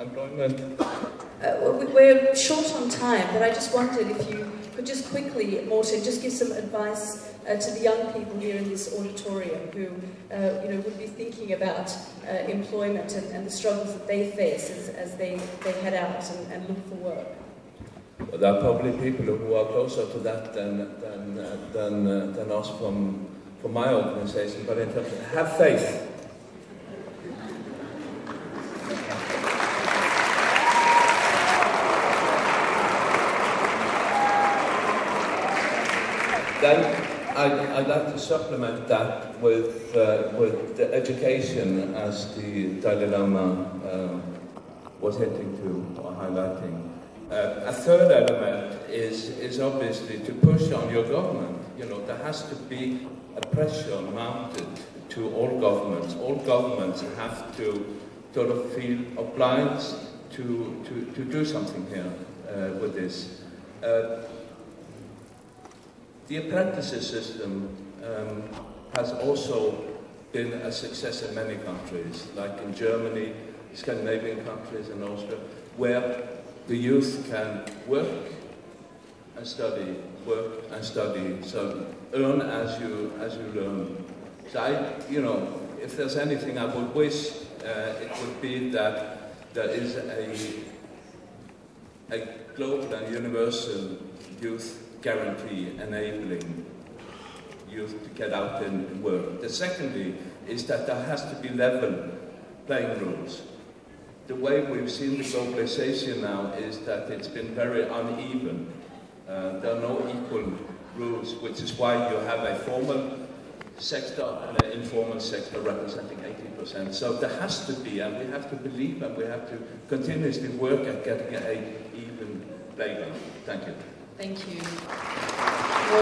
employment. Uh, we- we're short on time, but I just wondered if you could just quickly, Morten, just give some advice uh, to the young people here in this auditorium who, uh, you know, would be thinking about uh, employment and, and the struggles that they face as, as they, they head out and, and look for work. Well, there are probably people who are closer to that than, than, uh, than, uh, than us from, from my organization, but in terms of, have faith. Then I'd, I'd like to supplement that with, uh, with the education as the Dalai Lama um, was hinting to or highlighting. Uh, a third element is, is obviously to push on your government. You know, there has to be a pressure mounted to all governments. All governments have to sort of feel obliged to, to, to do something here uh, with this. Uh, the apprenticeship system um, has also been a success in many countries, like in Germany, Scandinavian countries, and Austria, where the youth can work and study, work and study. So earn as you as you learn. So I, you know, if there's anything I would wish, uh, it would be that there is a a global and universal youth guarantee enabling youth to get out and work. The secondly is that there has to be level playing rules. The way we've seen the globalization now is that it's been very uneven. Uh, there are no equal rules, which is why you have a formal sector and an informal sector representing 80%. So there has to be, and we have to believe, and we have to continuously work at getting an even playground. Thank you. Thank you.